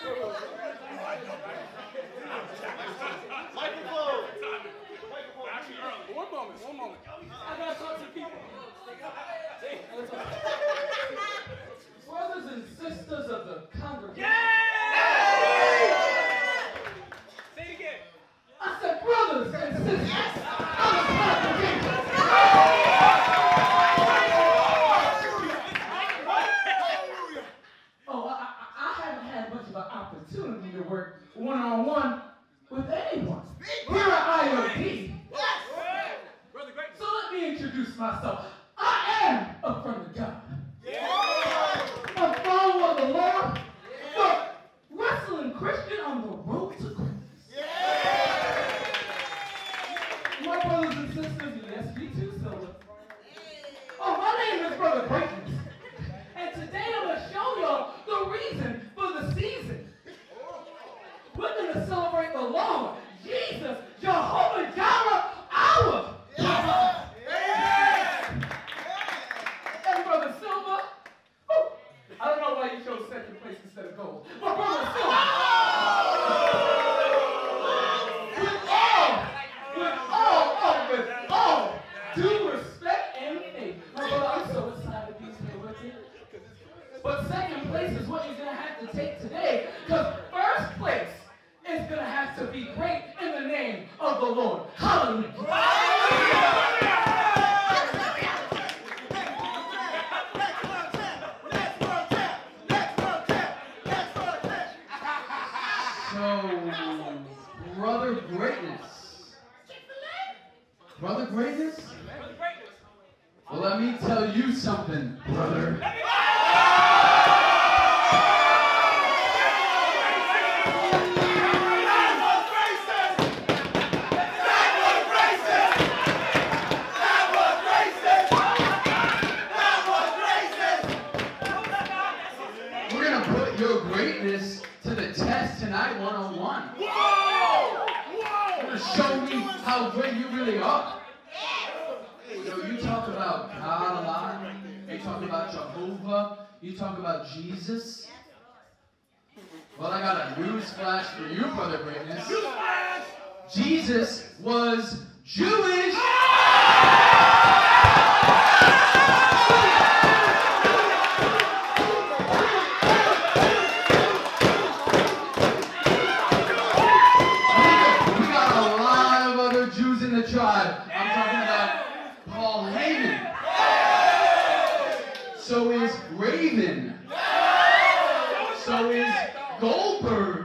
Microphone. Microphone. Actually, early. One moment. One moment. I gotta talk to people. Brothers and sisters of the congregation. Yeah! Say it again. I said brothers and sisters. Pastor. 2001. Whoa! Whoa! To show me how great you really are. Yo, you talk about God a lot. You talk about Jehovah. You talk about Jesus. Well, I got a news flash for you, Brother Greatness. Jesus was Jewish. So is Raven. So is Goldberg.